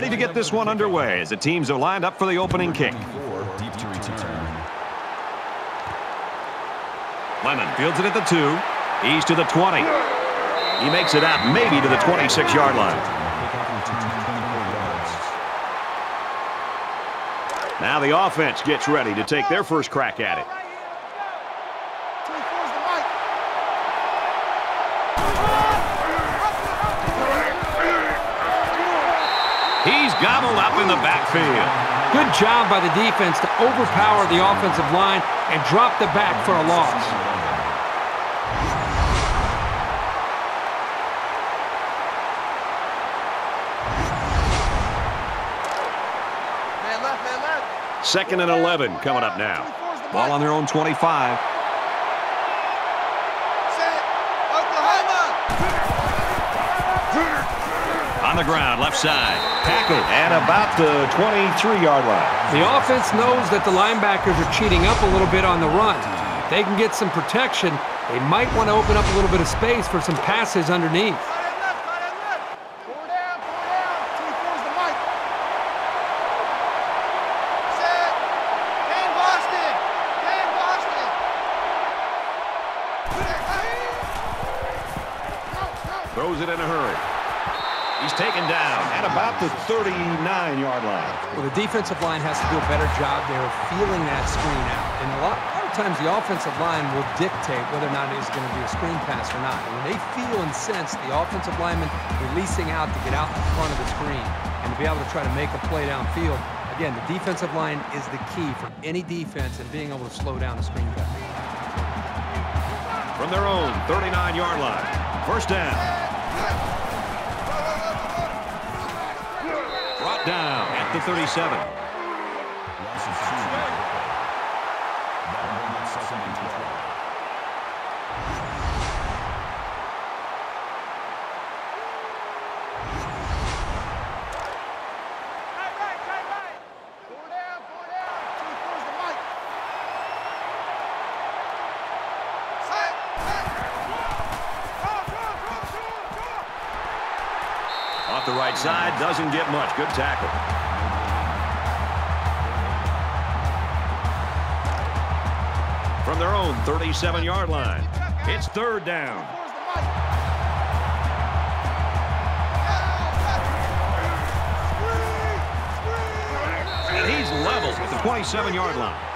ready to get this one underway as the teams are lined up for the opening kick. Lemon fields it at the two. He's to the 20. He makes it out maybe to the 26-yard line. Now the offense gets ready to take their first crack at it. Gobbled up in the backfield. Good job by the defense to overpower the offensive line and drop the back for a loss. Second and 11 coming up now. Ball on their own 25. The ground, left side. Tackled at about the 23-yard line. The offense knows that the linebackers are cheating up a little bit on the run. If they can get some protection, they might want to open up a little bit of space for some passes underneath. Throws it in a hurry. He's taken down at about the 39-yard line. Well, the defensive line has to do a better job there of feeling that screen out. And a lot, a lot of times the offensive line will dictate whether or not it is going to be a screen pass or not. And when they feel and sense the offensive lineman releasing out to get out in front of the screen and to be able to try to make a play downfield, again, the defensive line is the key for any defense and being able to slow down a screen pass. From their own 39-yard line, first down. Down at the 37. Off the right side, doesn't get much. Good tackle. From their own 37-yard line, it's third down. And he's level at the 27-yard line.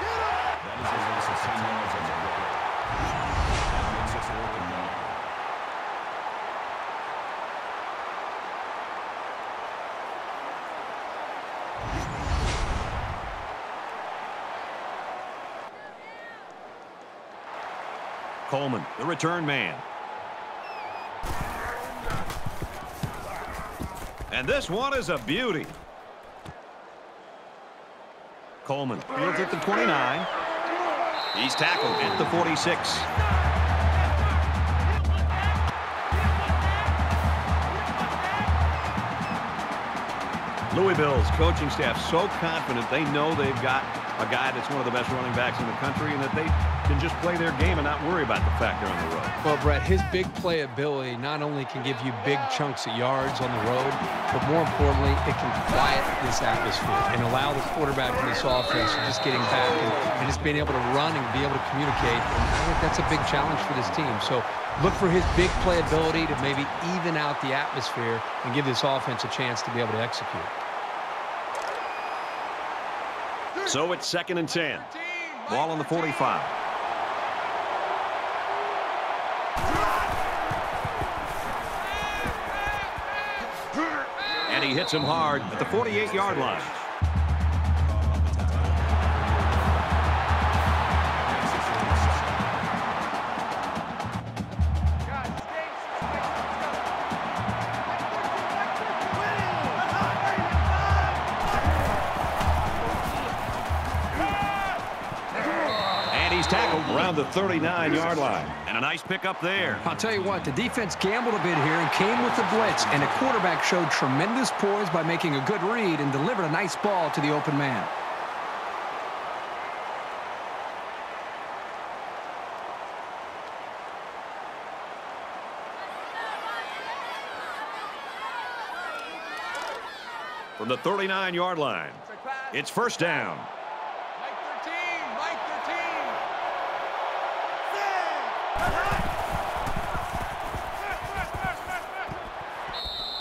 Coleman, the return man. And this one is a beauty. Coleman fields at the 29. He's tackled at the 46. Louisville's coaching staff so confident they know they've got a guy that's one of the best running backs in the country and that they can just play their game and not worry about the fact they're on the road. Well, Brett, his big play ability not only can give you big chunks of yards on the road, but more importantly, it can quiet this atmosphere and allow the quarterback in this offense just getting back and, and just being able to run and be able to communicate. And I think that's a big challenge for this team. So look for his big play ability to maybe even out the atmosphere and give this offense a chance to be able to execute. So it's second and 10. Ball on the 45. And he hits him hard at the 48-yard line. 39-yard line. And a nice pickup there. I'll tell you what, the defense gambled a bit here and came with the blitz, and the quarterback showed tremendous poise by making a good read and delivered a nice ball to the open man. from the 39-yard line. It's first down.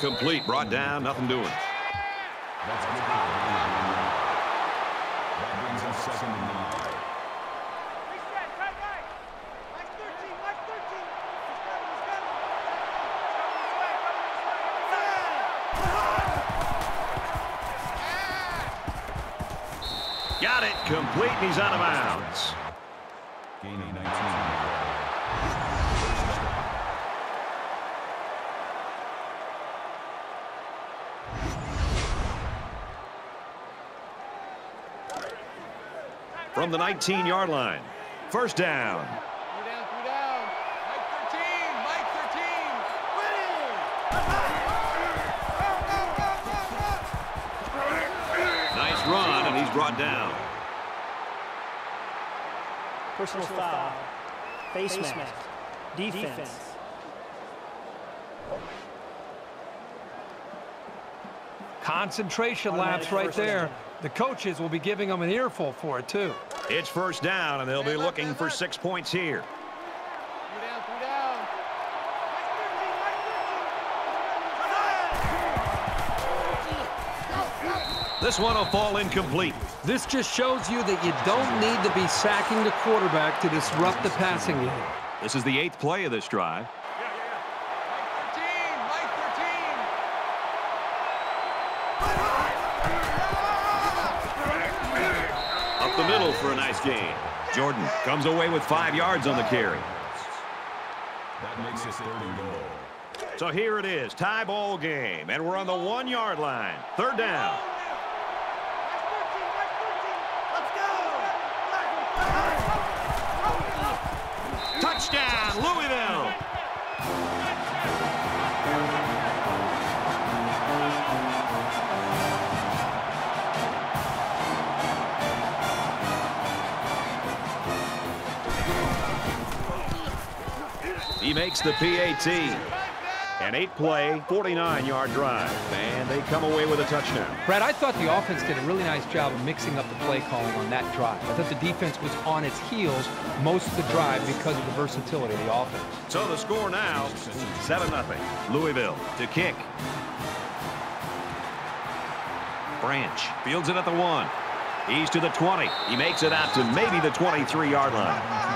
13. Complete, brought down, nothing doing. That's good. That brings us second and nine. Got it, complete, and he's out of bounds. From the 19-yard line. First down. Three down, three down. Mike 13, Mike 13. Nice run, and he's brought down. Personal foul. Face mask. Defense. Concentration Automatic laps right there. The coaches will be giving them an earful for it, too. It's first down, and they'll be looking for six points here. Three down, three down. This one will fall incomplete. This just shows you that you don't need to be sacking the quarterback to disrupt the passing game. This is the eighth play of this drive. The middle for a nice gain. Jordan comes away with five yards on the carry. That makes it third and goal. So here it is, tie ball game, and we're on the one-yard line. Third down. He makes the PAT. An eight-play, 49-yard drive, and they come away with a touchdown. Brad, I thought the offense did a really nice job of mixing up the play calling on that drive. I thought the defense was on its heels most of the drive because of the versatility of the offense. So the score now, 7-0. Louisville to kick. Branch fields it at the one. He's to the 20. He makes it out to maybe the 23-yard line.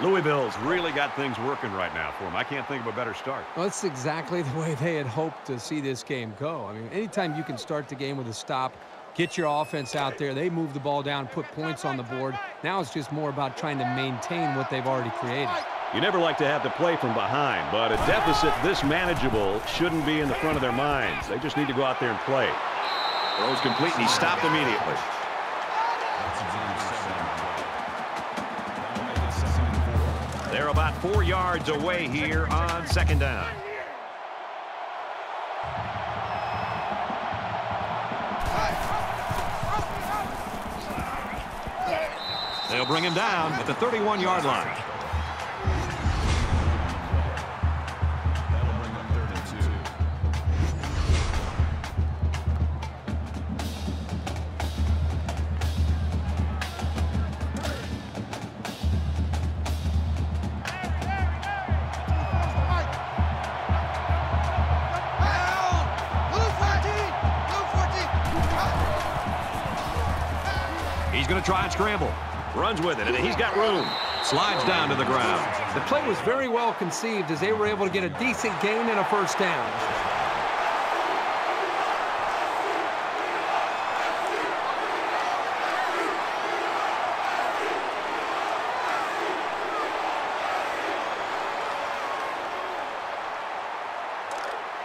Louisville's really got things working right now for him. I can't think of a better start. Well, that's exactly the way they had hoped to see this game go. I mean, anytime you can start the game with a stop, get your offense out there, they move the ball down, put points on the board. Now it's just more about trying to maintain what they've already created. You never like to have to play from behind, but a deficit this manageable shouldn't be in the front of their minds. They just need to go out there and play. Throws complete, and he stopped immediately. Four. Yards away here on second down. They'll bring him down at the 31-yard line. Scramble. Runs with it, and he's got room. Slides down to the ground. The play was very well conceived as they were able to get a decent gain and a first down.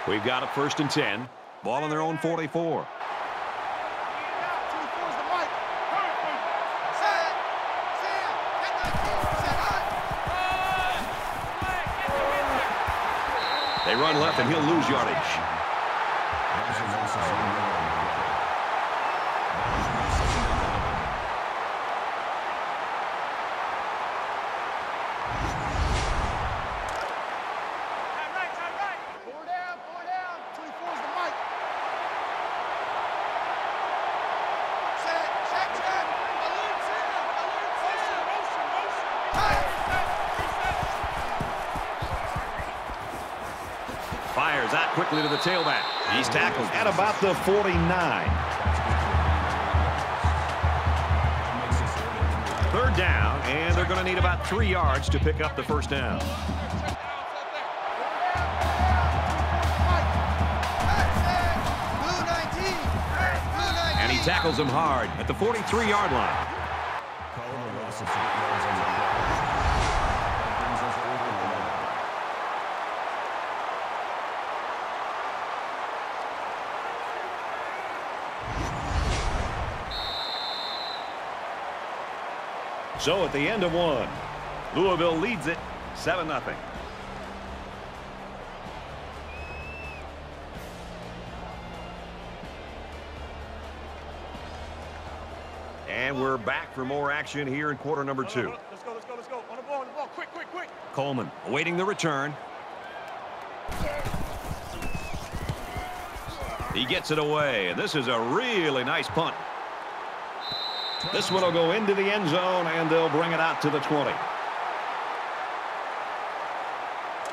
We've got a first and 10. Ball on their own 44. They run left, and he'll lose yardage. At about the 49. Third down, and they're going to need about three yards to pick up the first down. And he tackles him hard at the 43-yard line. So at the end of one, Louisville leads it 7-0. And we're back for more action here in quarter number two. Let's go, let's go, let's go. On the ball, on the ball. Quick, quick, quick. Coleman awaiting the return. He gets it away, and this is a really nice punt. This one will go into the end zone, and they'll bring it out to the 20.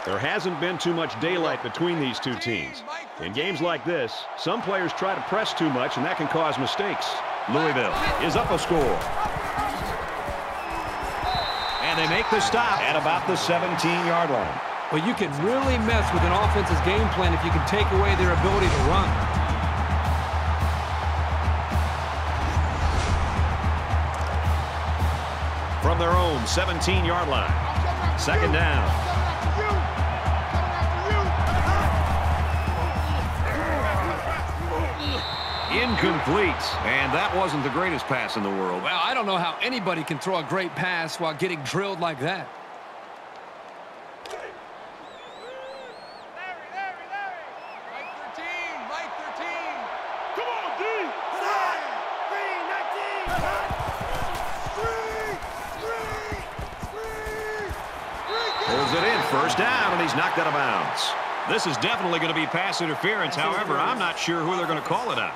There hasn't been too much daylight between these two teams. In games like this, some players try to press too much, and that can cause mistakes. Louisville is up a score. And they make the stop at about the 17-yard line. Well, you can really mess with an offense's game plan if you can take away their ability to run. Their own 17-yard line. Second down. Incomplete. And that wasn't the greatest pass in the world. Well, I don't know how anybody can throw a great pass while getting drilled like that. Pulls it in. First down, and he's knocked out of bounds. This is definitely going to be pass interference. However, I'm not sure who they're going to call it on.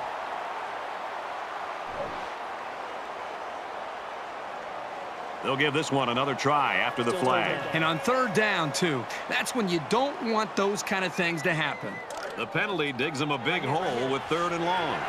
They'll give this one another try after the flag. And on third down, too, that's when you don't want those kind of things to happen. The penalty digs them a big hole with third and long.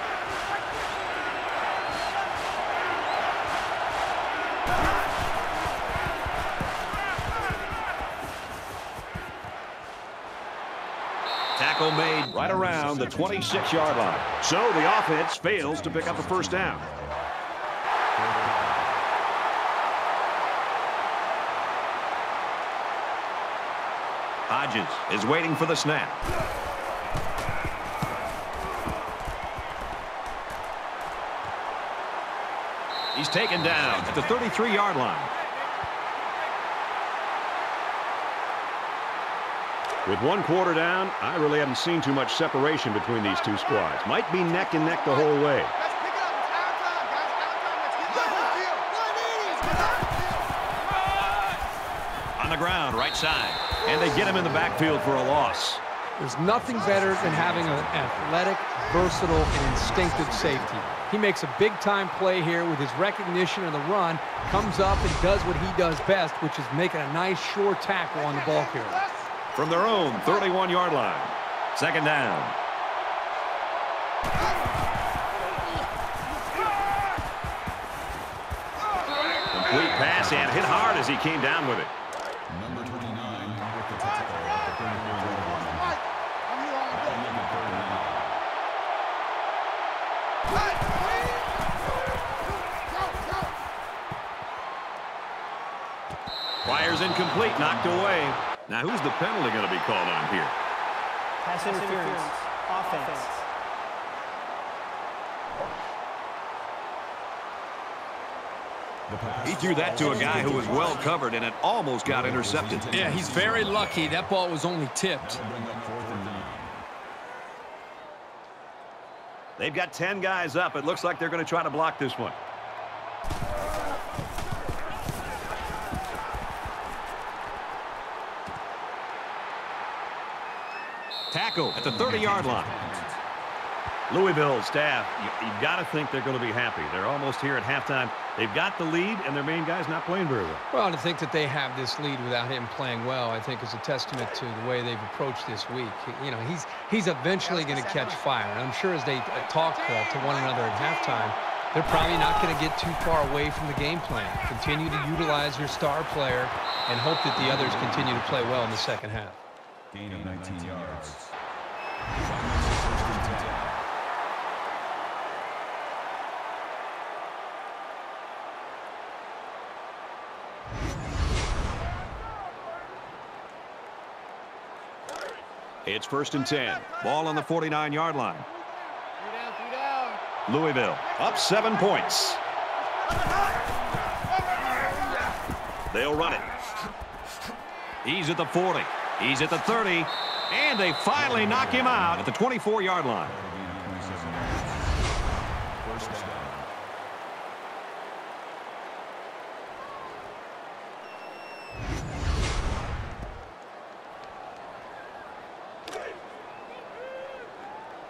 Right around the 26-yard line. So the offense fails to pick up a first down. Hodges is waiting for the snap. He's taken down at the 33-yard line. With one quarter down, I really haven't seen too much separation between these two squads. Might be neck and neck the whole way. On the ground, right side. And they get him in the backfield for a loss. There's nothing better than having an athletic, versatile, and instinctive safety. He makes a big-time play here with his recognition of the run, comes up and does what he does best, which is making a nice, sure tackle on the ball carrier. From their own 31-yard line. Second down. Complete pass and hit hard as he came down with it. Number 29 with the tackle at the 34-yard line. That'll make it third and out. Fires incomplete, knocked away. Now, who's the penalty going to be called on here? Pass interference. Offense. The He threw that to a guy who was well covered, and it almost got intercepted. Yeah, he's very lucky. That ball was only tipped. That'll bring up fourth and nine. They've got 10 guys up. It looks like they're going to try to block this one. Tackle at the 30-yard line. Louisville staff, you, you got to think they're going to be happy. They're almost here at halftime. They've got the lead, and their main guy's not playing very well. Well, to think that they have this lead without him playing well, I think is a testament to the way they've approached this week. You know, he's he's eventually going to catch fire. And I'm sure as they uh, talk uh, to one another at halftime, they're probably not going to get too far away from the game plan. Continue to utilize your star player and hope that the others continue to play well in the second half. Gain of 19 yards. It's first and 10. Ball on the 49-yard line. Louisville up seven points. They'll run it. He's at the 40. He's at the 30. And they finally knock him out at the 24-yard line.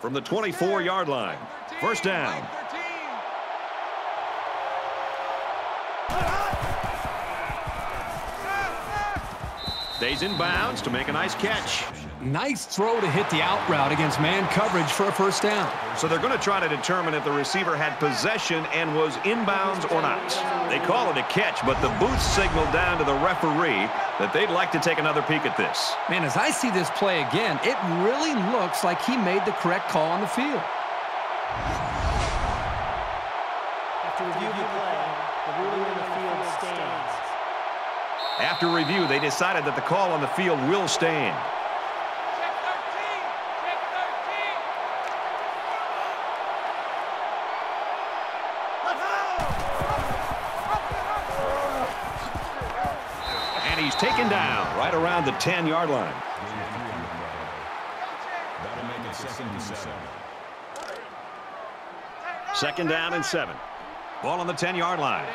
From the 24-yard line. First down. Stays in bounds to make a nice catch. Nice throw to hit the out route against man coverage for a first down. So they're going to try to determine if the receiver had possession and was inbounds or not. They call it a catch, but the booth signaled down to the referee that they'd like to take another peek at this. Man, as I see this play again, it really looks like he made the correct call on the field. After review the ruling on the field stands. After review, they decided that the call on the field will stand. And he's taken down right around the 10-yard line. Second down and seven. Ball on the 10-yard line.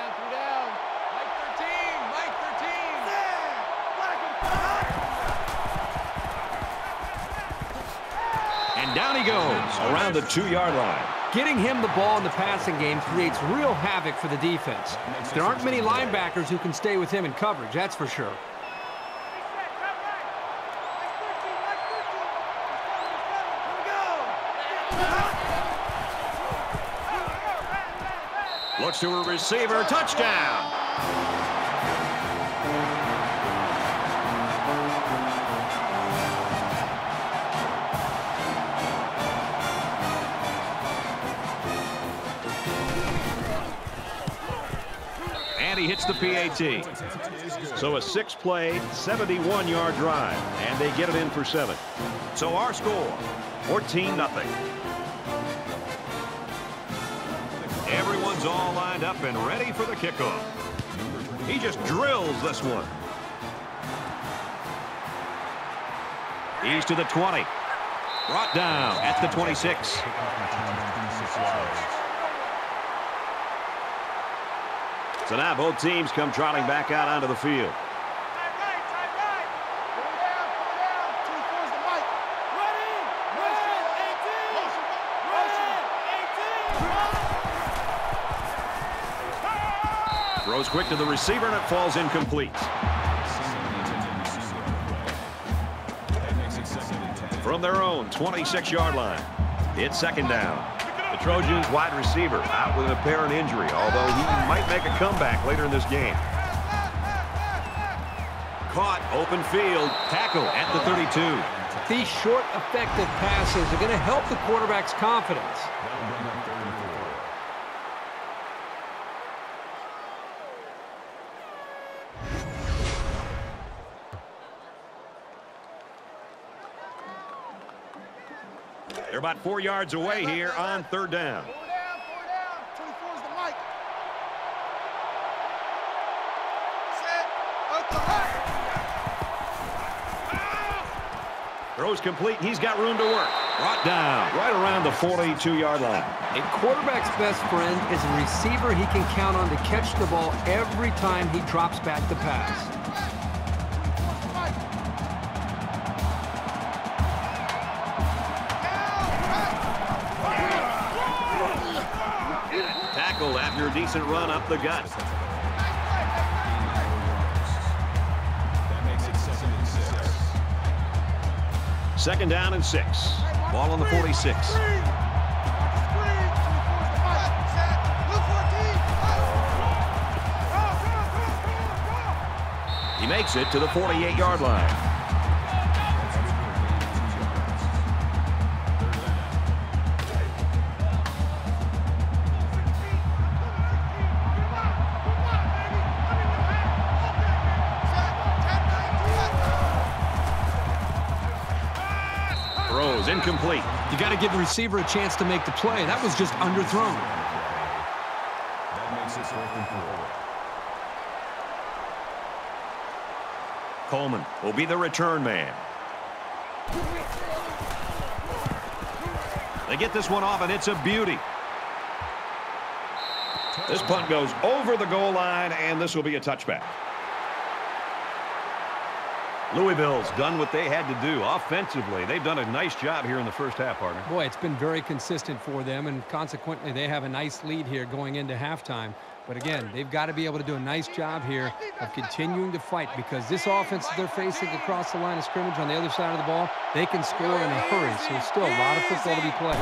And down he goes around the two-yard line. Getting him the ball in the passing game creates real havoc for the defense. There aren't many linebackers who can stay with him in coverage, that's for sure. To a receiver. Touchdown. And he hits the PAT. So a six-play, 71-yard drive. And they get it in for seven. So our score, 14 nothing. All lined up and ready for the kickoff. He just drills this one. He's to the 20. Brought down at the 26. So now both teams come trotting back out onto the field. Quick to the receiver and it falls incomplete. From their own 26-yard line, it's second down. The Trojans wide receiver out with an apparent injury, although he might make a comeback later in this game. Caught, open field, tackle at the 32. These short, effective passes are going to help the quarterback's confidence. About four yards away here on third down. Throws complete. He's got room to work. Brought down right around the 42-yard line. A quarterback's best friend is a receiver he can count on to catch the ball every time he drops back to pass. Decent run up the gut. Second down and six. Ball on the 46. He makes it to the 48-yard line. Got to give the receiver a chance to make the play. That was just underthrown. That makes it fourth and four. Coleman will be the return man. They get this one off, and it's a beauty. This punt goes over the goal line, and this will be a touchback. Louisville's done what they had to do offensively. They've done a nice job here in the first half, partner. Boy, it's been very consistent for them, and consequently, they have a nice lead here going into halftime. But again, they've got to be able to do a nice job here of continuing to fight because this offense that they're facing across the line of scrimmage on the other side of the ball, they can score in a hurry. So there's still a lot of football to be played.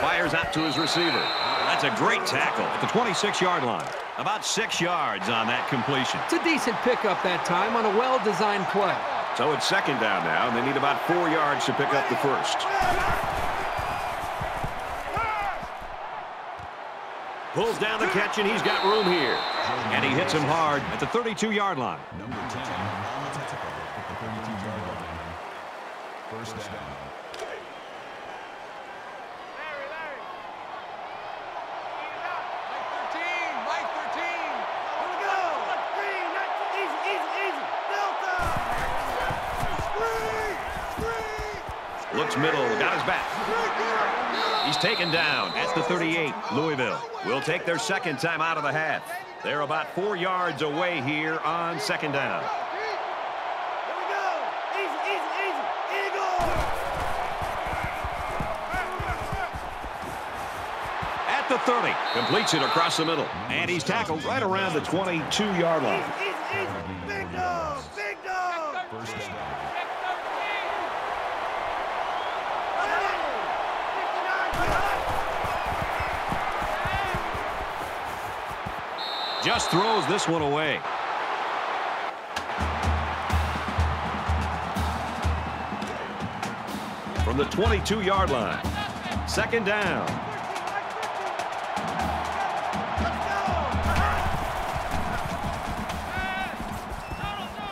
Fires out to his receiver. That's a great tackle at the 26-yard line. About six yards on that completion. It's a decent pickup that time on a well-designed play. So it's second down now, and they need about four yards to pick up the first. Pulls down the catch, and he's got room here. And he hits him hard at the 32-yard line. Number 10 on the tackle at the 32-yard line. First down. Looks middle, got his back. He's taken down at the 38. Louisville will take their second time out of the half. They're about four yards away here on second down. At the 30, completes it across the middle. And he's tackled right around the 22-yard line. Just throws this one away. From the 22-yard line. Second down.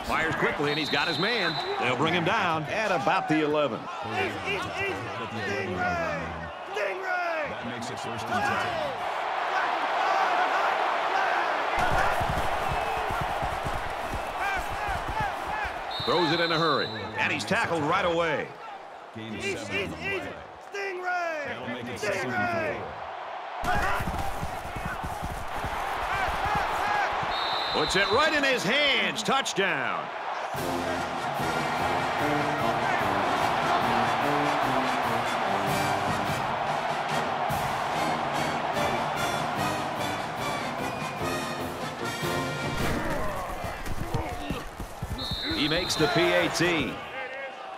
Fires quickly, and he's got his man. They'll bring him down at about the 11. At the 11 yard line. That makes it first and 10. Throws it in a hurry. And he's tackled right away. Gain of seven on the play. That'll make it second. Puts it right in his hands. Touchdown. Makes the PAT.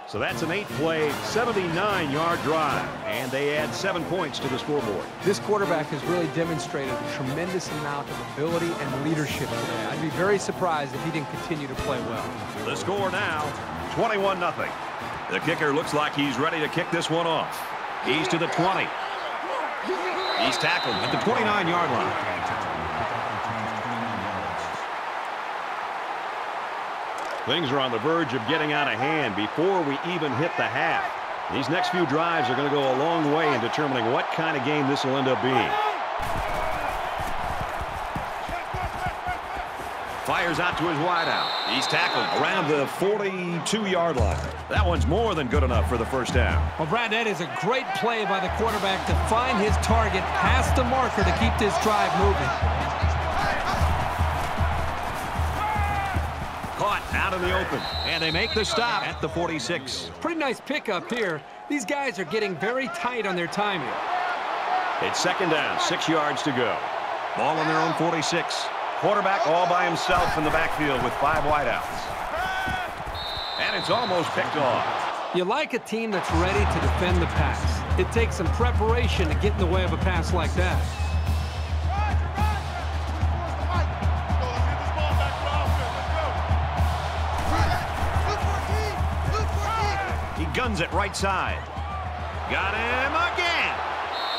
So that's an eight-play, 79-yard drive, and they add seven points to the scoreboard. This quarterback has really demonstrated a tremendous amount of ability and leadership today. I'd be very surprised if he didn't continue to play well. The score now, 21-0. The kicker looks like he's ready to kick this one off. He's to the 20. He's tackled at the 29-yard line. Things are on the verge of getting out of hand before we even hit the half. These next few drives are going to go a long way in determining what kind of game this will end up being. Fires out to his wideout. He's tackled around the 42-yard line. That one's more than good enough for the first down. Well, Brad, that is a great play by the quarterback to find his target past the marker to keep this drive moving. In the open. And they make the stop at the 46. Pretty nice pickup here. These guys are getting very tight on their timing. It's second down, six yards to go. Ball on their own 46. Quarterback all by himself in the backfield with five wideouts. And it's almost picked off. You like a team that's ready to defend the pass. It takes some preparation to get in the way of a pass like that. Guns it right side. Got him again.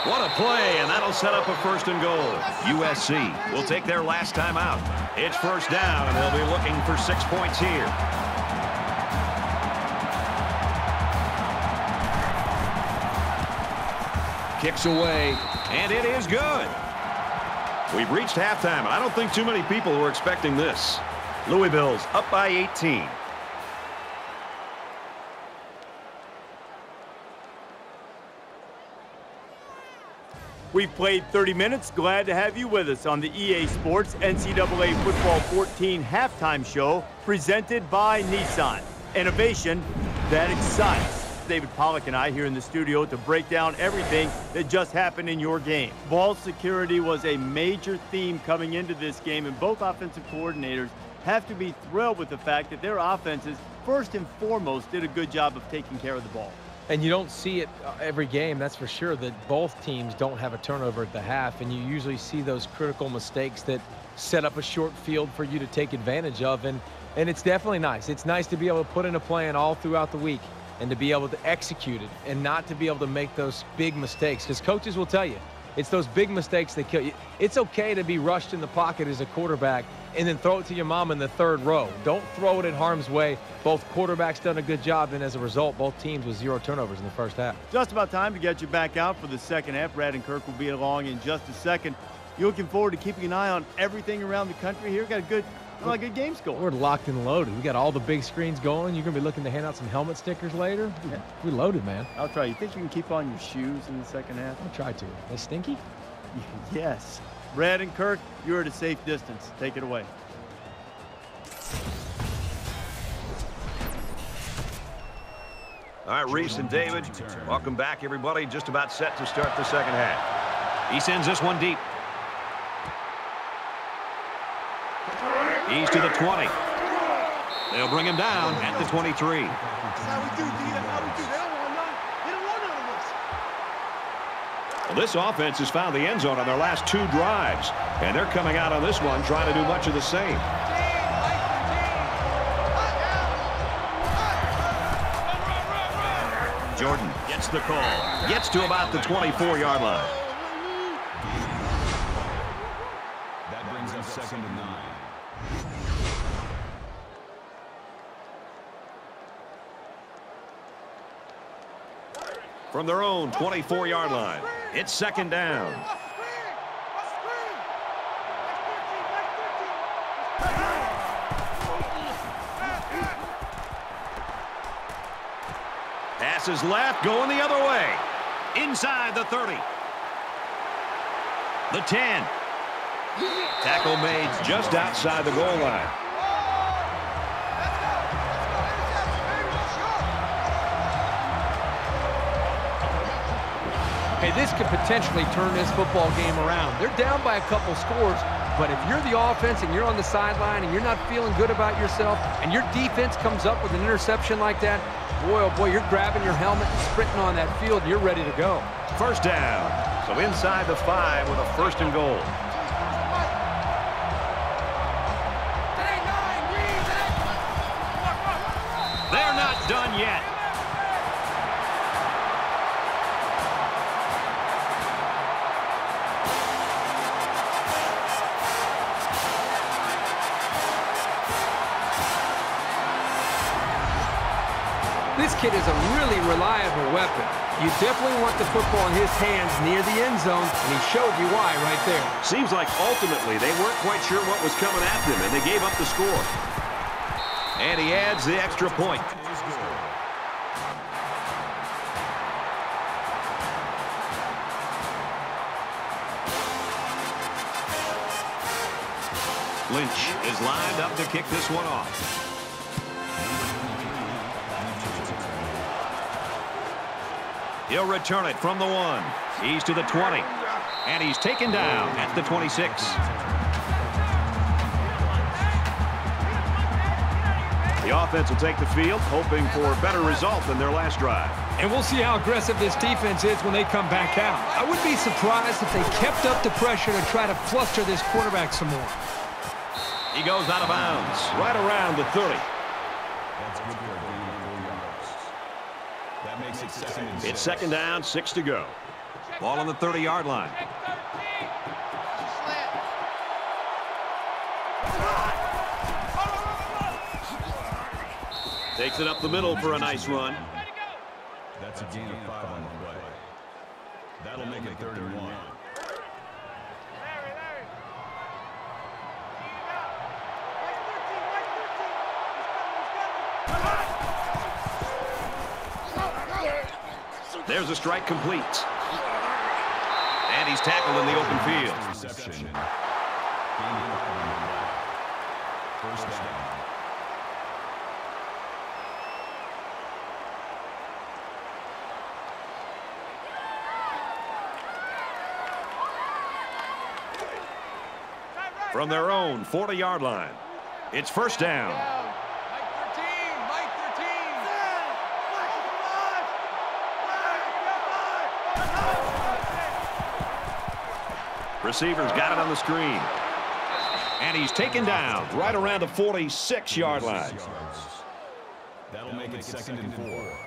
What a play, and that'll set up a first and goal. USC will take their last time out. It's first down, and they'll be looking for six points here. Kicks away, and it is good. We've reached halftime, and I don't think too many people were expecting this. Louisville's up by 18. We've played 30 minutes. Glad to have you with us on the EA Sports NCAA Football 14 halftime show presented by Nissan. Innovation that excites. David Pollack and I here in the studio to break down everything that just happened in your game. Ball security was a major theme coming into this game, and both offensive coordinators have to be thrilled with the fact that their offenses, first and foremost, did a good job of taking care of the ball. And you don't see it uh, every game, that's for sure, that both teams don't have a turnover at the half. And you usually see those critical mistakes that set up a short field for you to take advantage of. And, and it's definitely nice. It's nice to be able to put in a plan all throughout the week and to be able to execute it and not to be able to make those big mistakes. Because coaches will tell you, it's those big mistakes that kill you. It's okay to be rushed in the pocket as a quarterback and then throw it to your mom in the third row. Don't throw it in harm's way. Both quarterbacks done a good job, and as a result, both teams with zero turnovers in the first half. Just about time to get you back out for the second half. Brad and Kirk will be along in just a second. You're looking forward to keeping an eye on everything around the country here? Got a good, a lot of good games going. We're locked and loaded. We got all the big screens going. You're going to be looking to hand out some helmet stickers later. We loaded, man. I'll try. You think you can keep on your shoes in the second half? I'll try to. They stinky? Yes. Brad and Kirk, you're at a safe distance. Take it away. All right, Rece and David, welcome back, everybody. Just about set to start the second half. He sends this one deep. He's to the 20. They'll bring him down at the 23. That's how we do, D. That's how we do. They don't want none. They don't want none of this. Well, this offense has found the end zone on their last two drives, and they're coming out on this one trying to do much of the same. Jordan gets the call. Gets to about the 24-yard line. That brings up second and nine. From their own 24-yard line, it's second down. Passes left, going the other way. Inside the 30. The 10. Tackle made just outside the goal line. This could potentially turn this football game around. They're down by a couple scores, but if you're the offense and you're on the sideline and you're not feeling good about yourself and your defense comes up with an interception like that, boy, oh boy, you're grabbing your helmet and sprinting on that field you're ready to go. First down. So inside the five with a first and goal. Kid is a really reliable weapon. You definitely want the football in his hands near the end zone, and he showed you why right there. Seems like ultimately they weren't quite sure what was coming at them, and they gave up the score. And he adds the extra point. Lynch is lined up to kick this one off. He'll return it from the one. He's to the 20. And he's taken down at the 26. The offense will take the field, hoping for a better result than their last drive. And we'll see how aggressive this defense is when they come back out. I would be surprised if they kept up the pressure to try to fluster this quarterback some more. He goes out of bounds, right around the 30. It's second down, six to go. Ball on the 30-yard line. Takes it up the middle for a nice run. That's a gain of five on the play. That'll make it 31. There's a strike complete. And he's tackled in the open field. From their own 40-yard line. It's first down. Receivers got it on the screen. And he's taken down right around the 46-yard line. That'll make it second and four.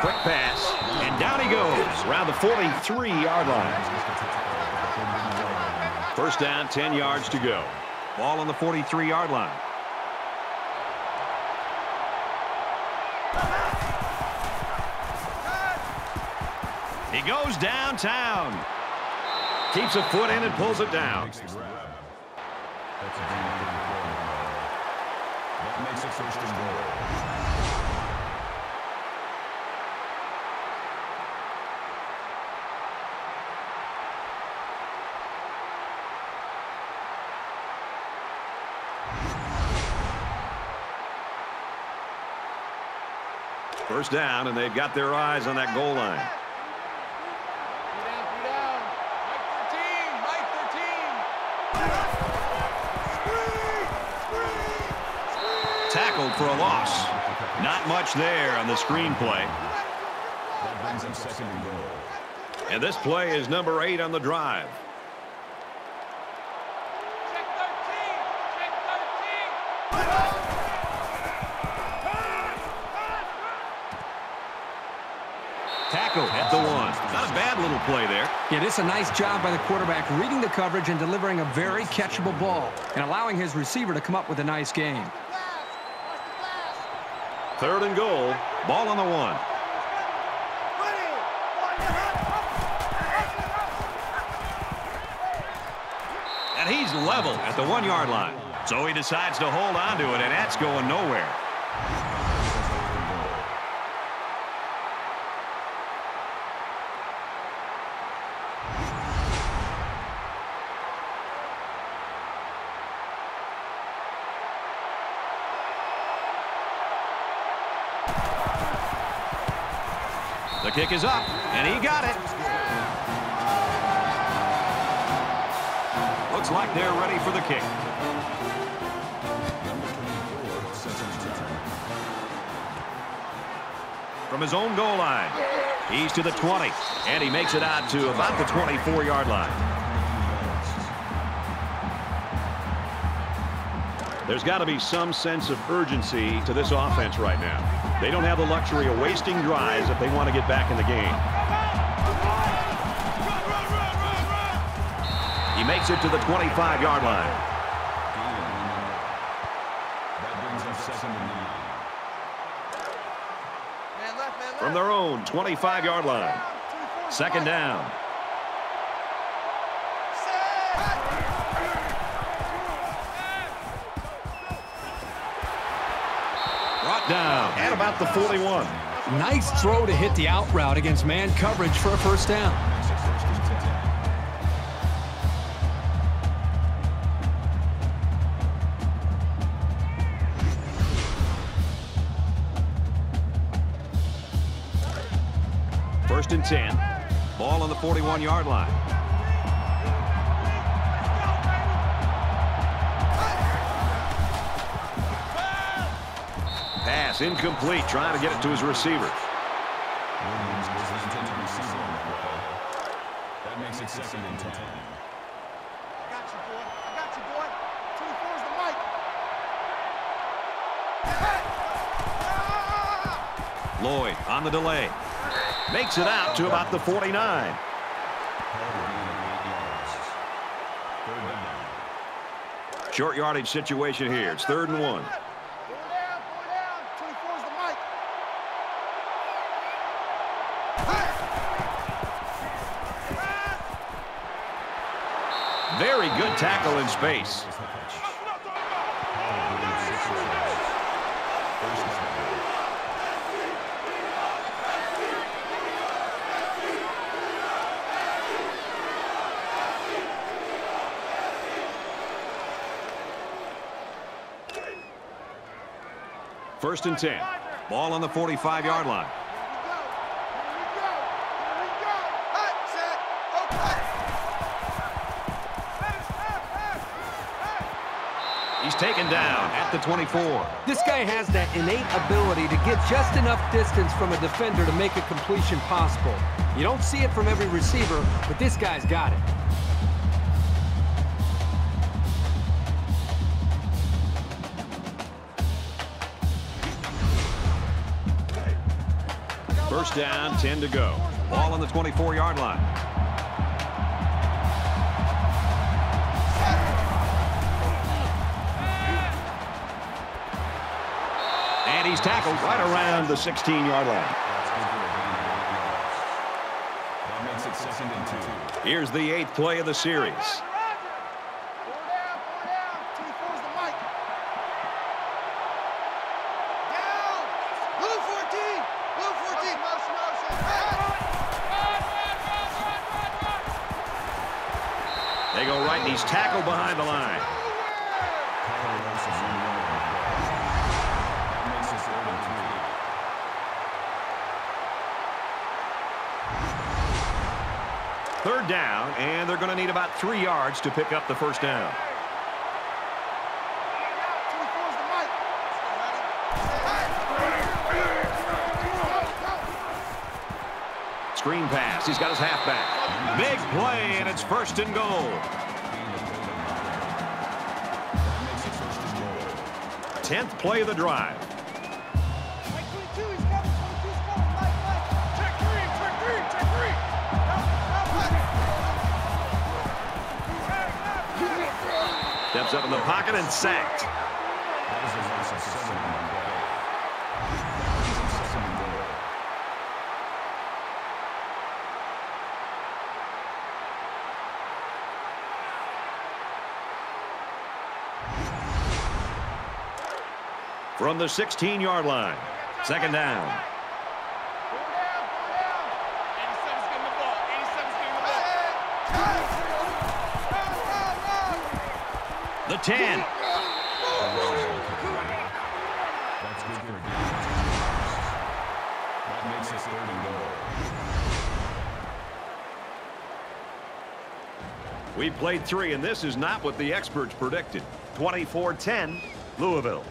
Quick pass. And down he goes around the 43-yard line. First down, 10 yards to go. Ball on the 43-yard line. He goes downtown. Keeps a foot in and pulls it down. Makes the grab. That's a gain of 34 on the play. That makes it first and goal. First down, and they've got their eyes on that goal line. Tackled for a loss. Not much there on the screenplay. That brings up second and goal. And this play is number eight on the drive. Tackle at the one. Not a bad little play there. Yeah, this is a nice job by the quarterback reading the coverage and delivering a very catchable ball and allowing his receiver to come up with a nice game. Third and goal. Ball on the one. And he's level at the one-yard line. So he decides to hold on to it, and that's going nowhere. Is up, and he got it. Looks like they're ready for the kick. From his own goal line, he's to the 20, and he makes it out to about the 24-yard line. There's got to be some sense of urgency to this offense right now. They don't have the luxury of wasting drives if they want to get back in the game. He makes it to the 25-yard line. From their own 25-yard line. Second down. down about the 41. Nice throw to hit the out route against man coverage for a first down. First and 10. Ball on the 41-yard line. Pass incomplete, trying to get it to his receiver. Williams goes into the receiver on the play. That makes it second and 10. I got you, boy. I got you, boy. 24 is the mic. Lloyd on the delay. Makes it out to about the 49. Short yardage situation here. It's third and one. Four down, four down. 24 is the mic. Very good tackle in space. First and 10. Ball on the 45-yard line. He's taken down at the 24. This guy has that innate ability to get just enough distance from a defender to make a completion possible. You don't see it from every receiver, but this guy's got it. First down, 10 to go. Ball on the 24-yard line. Tackled right around the 16-yard line. Here's the eighth play of the series. Third down, and they're going to need about three yards to pick up the first down. 24 is the mic. Screen pass. He's got his halfback. Big play, and it's first and goal. Tenth play of the drive. Up in the pocket and sacked. From the 16-yard line. Second down. The 10. That's good for a gain of two yards. That makes it third and goal. We played three, and this is not what the experts predicted. 24-10, Louisville.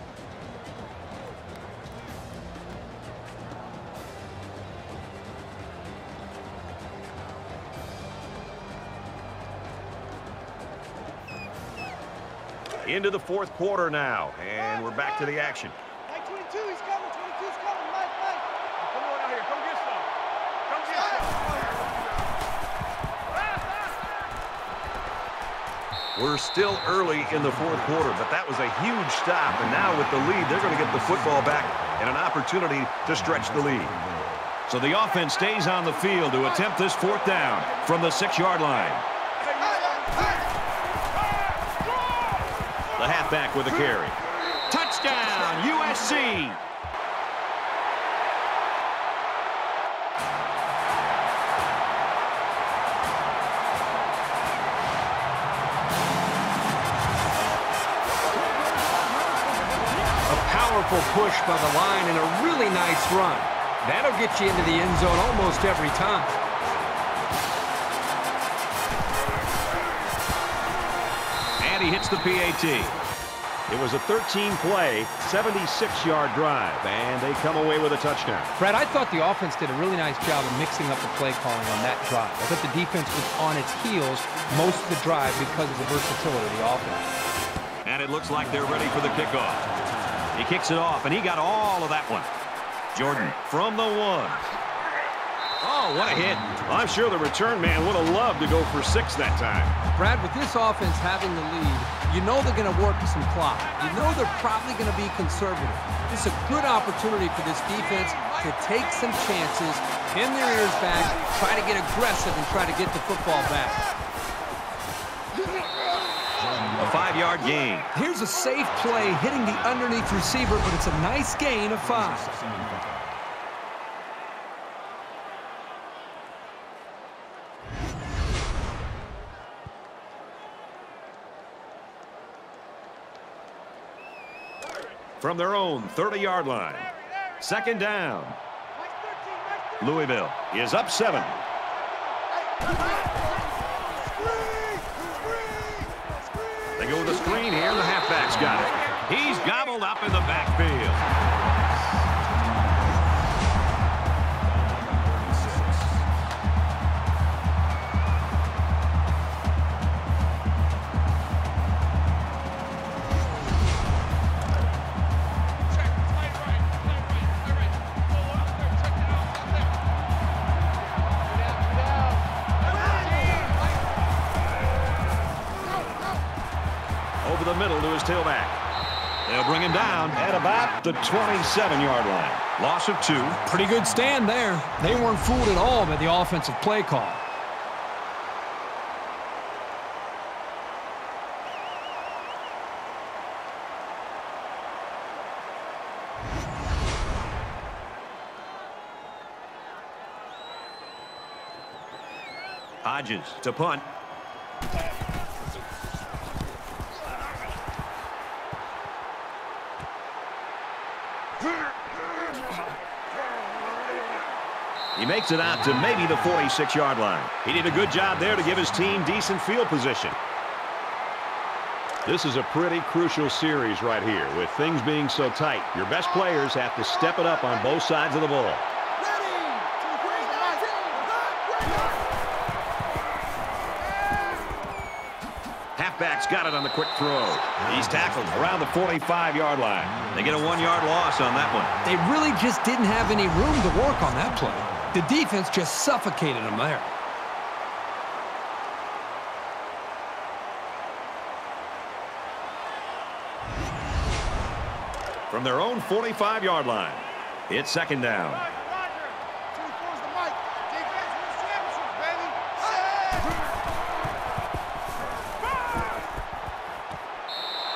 Into the fourth quarter now, and we're back to the action. Mike 22, he's coming. 22's coming. Mike, Mike. Come on out here. Come get some. Come get some. We're still early in the fourth quarter, but that was a huge stop. And now with the lead, they're going to get the football back and an opportunity to stretch the lead. So the offense stays on the field to attempt this fourth down from the six-yard line. Halfback with a carry. Touchdown, USC! A powerful push by the line and a really nice run. That'll get you into the end zone almost every time. And he hits the PAT. It was a 13-play, 76-yard drive, and they come away with a touchdown. Fred, I thought the offense did a really nice job of mixing up the play calling on that drive. I thought the defense was on its heels most of the drive because of the versatility of the offense. And it looks like they're ready for the kickoff. He kicks it off, and he got all of that one. Jordan from the one. What a hit. I'm sure the return man would have loved to go for six that time. Brad, with this offense having the lead, you know they're going to work some clock. You know they're probably going to be conservative. This is a good opportunity for this defense to take some chances, pin their ears back, try to get aggressive, and try to get the football back. A five-yard gain. Here's a safe play hitting the underneath receiver, but it's a nice gain of five. From their own 30-yard line. Second down. Louisville is up seven. They go with a screen here, and the halfback's got it. He's gobbled up in the backfield. His tailback. They'll bring him down at about the 27-yard line. Loss of two. Pretty good stand there. They weren't fooled at all by the offensive play call. Hodges to punt. He makes it out to maybe the 46-yard line. He did a good job there to give his team decent field position. This is a pretty crucial series right here. With things being so tight, your best players have to step it up on both sides of the ball. Halfback's got it on the quick throw. He's tackled around the 45-yard line. They get a one-yard loss on that one. They really just didn't have any room to work on that play. The defense just suffocated them there. From their own 45-yard line, it's second down.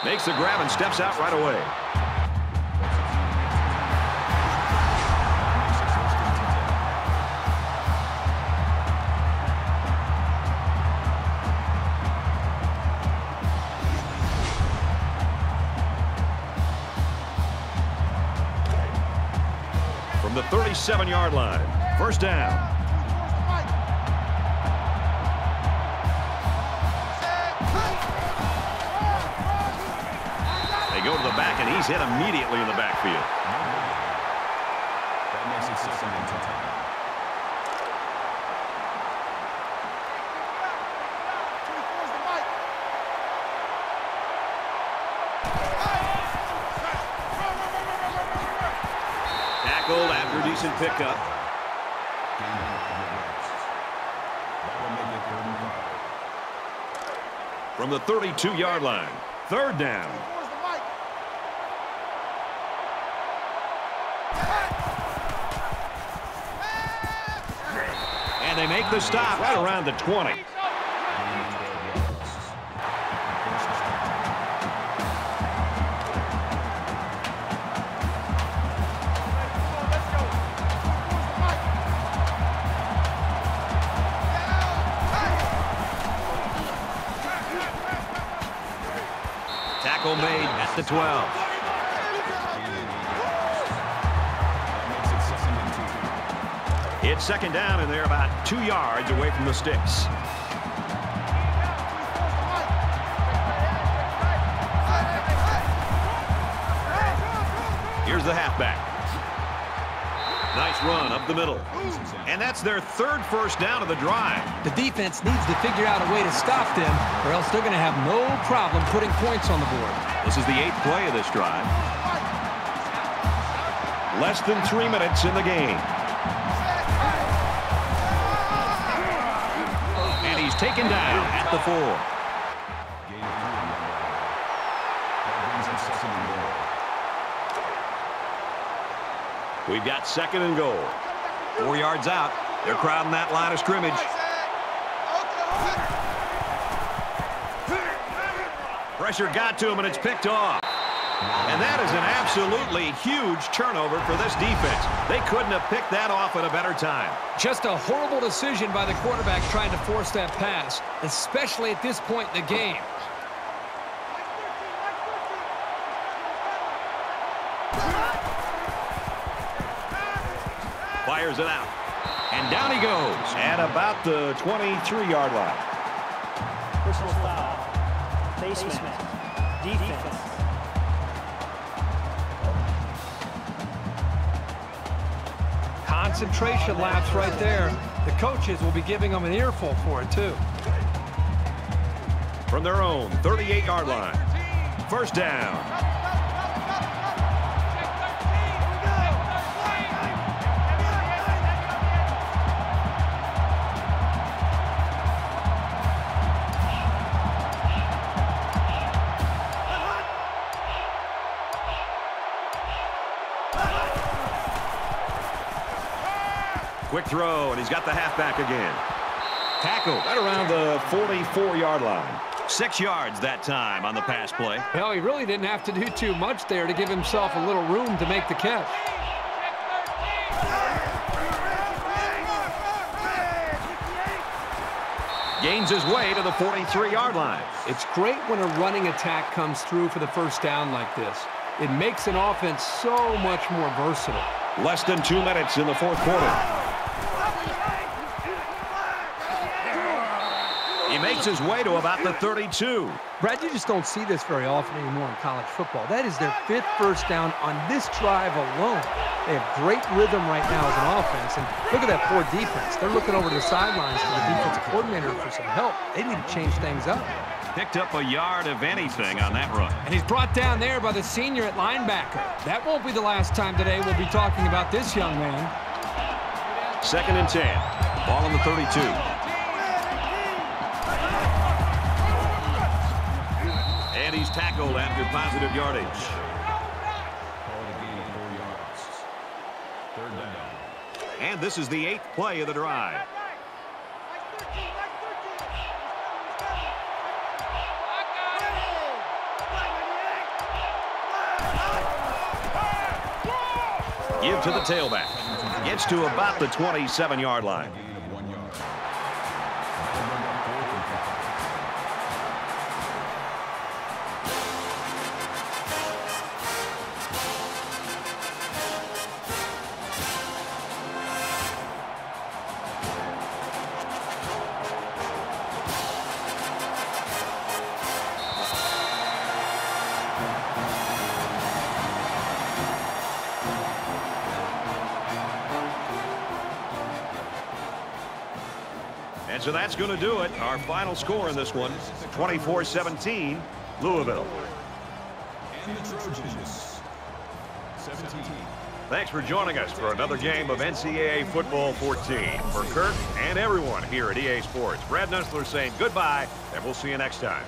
Makes the grab and steps out right away. 37-yard line, first down. They go to the back, and he's hit immediately in the backfield. That makes it second and ten. Tackled after a decent pickup. Gain of eight yards. That will make it third and five. From the 32-yard line, third down. And they make the stop right around the 20. 12. That makes it second and two. It's second down, and they're about two yards away from the sticks. Here's the halfback. Nice run up the middle. And that's their third first down of the drive. The defense needs to figure out a way to stop them, or else they're going to have no problem putting points on the board. This is the eighth play of this drive. Less than three minutes in the game. And he's taken down at the four. We've got second and goal. Four yards out. They're crowding that line of scrimmage. Pressure got to him, and it's picked off. And that is an absolutely huge turnover for this defense. They couldn't have picked that off at a better time. Just a horrible decision by the quarterback trying to force that pass, especially at this point in the game. Fires it out. And down he goes at about the 23-yard line. Personal foul. Face Concentration lapse right there. The coaches will be giving them an earful for it, too. From their own 38-yard line. First down. Quick throw, and he's got the halfback again. Tackle right around the 44-yard line. Six yards that time on the pass play. Well, he really didn't have to do too much there to give himself a little room to make the catch. Gains his way to the 43-yard line. It's great when a running attack comes through for the first down like this. It makes an offense so much more versatile. Less than two minutes in the fourth quarter. He makes his way to about the 32. Brad, you just don't see this very often anymore in college football. That is their fifth first down on this drive alone. They have great rhythm right now as an offense. And look at that poor defense. They're looking over the sidelines to the defensive coordinator for some help. They need to change things up. Picked up a yard of anything on that run. And he's brought down there by the senior at linebacker. That won't be the last time today we'll be talking about this young man. Second and 10. Ball on the 32. He's tackled after positive yardage. Call it a gain of four yards. Third down. And this is the eighth play of the drive. Give to the tailback. Gets to about the 27-yard line. So that's going to do it. Our final score in this one, 24-17, Louisville. And the Trojans. 17. Thanks for joining us for another game of NCAA Football 14. For Kirk and everyone here at EA Sports, Brad Nessler saying goodbye, and we'll see you next time.